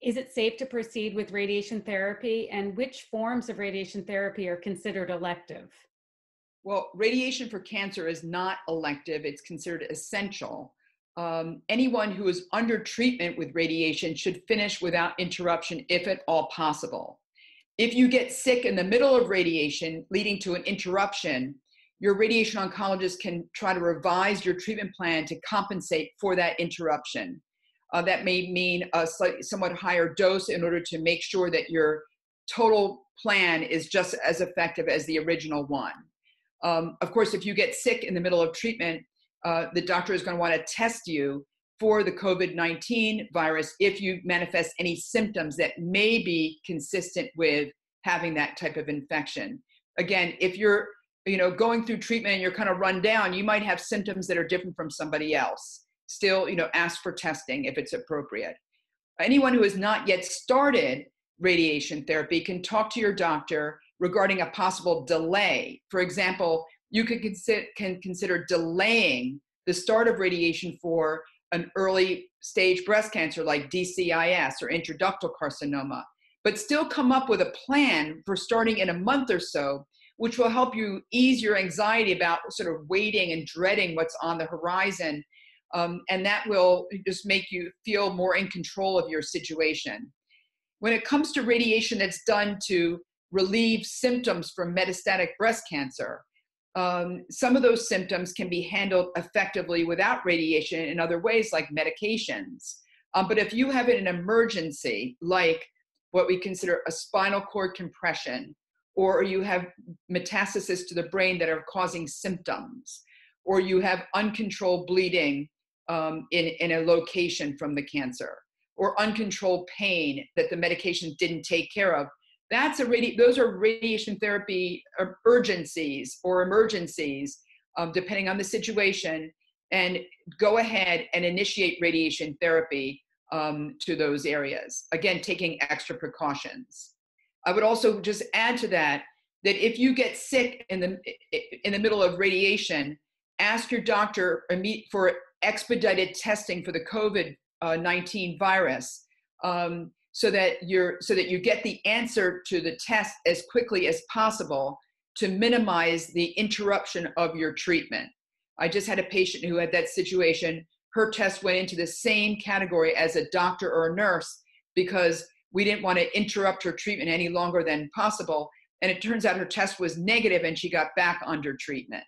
Is it safe to proceed with radiation therapy? And which forms of radiation therapy are considered elective? Well, radiation for cancer is not elective, it's considered essential. Um, anyone who is under treatment with radiation should finish without interruption if at all possible. If you get sick in the middle of radiation, leading to an interruption, your radiation oncologist can try to revise your treatment plan to compensate for that interruption. Uh, that may mean a slightly, somewhat higher dose in order to make sure that your total plan is just as effective as the original one. Um, of course, if you get sick in the middle of treatment, uh, the doctor is going to want to test you for the COVID 19 virus if you manifest any symptoms that may be consistent with having that type of infection. Again, if you're you know going through treatment and you're kind of run down, you might have symptoms that are different from somebody else. Still, you know, ask for testing if it's appropriate. Anyone who has not yet started radiation therapy can talk to your doctor regarding a possible delay. For example, you could consider, can consider delaying the start of radiation for an early stage breast cancer like DCIS or intraductal carcinoma, but still come up with a plan for starting in a month or so, which will help you ease your anxiety about sort of waiting and dreading what's on the horizon. Um, and that will just make you feel more in control of your situation. When it comes to radiation that's done to relieve symptoms from metastatic breast cancer. Um, some of those symptoms can be handled effectively without radiation in other ways, like medications. Um, but if you have an emergency, like what we consider a spinal cord compression, or you have metastasis to the brain that are causing symptoms, or you have uncontrolled bleeding um, in, in a location from the cancer, or uncontrolled pain that the medication didn't take care of, that's a radi- those are radiation therapy urgencies or emergencies um, depending on the situation and go ahead and initiate radiation therapy um, to those areas. Again taking extra precautions. I would also just add to that that if you get sick in the in the middle of radiation ask your doctor for expedited testing for the covid-19 uh, virus um, so that you're so that you get the answer to the test as quickly as possible to minimize the interruption of your treatment. I just had a patient who had that situation. Her test went into the same category as a doctor or a nurse because we didn't want to interrupt her treatment any longer than possible. And it turns out her test was negative and she got back under treatment.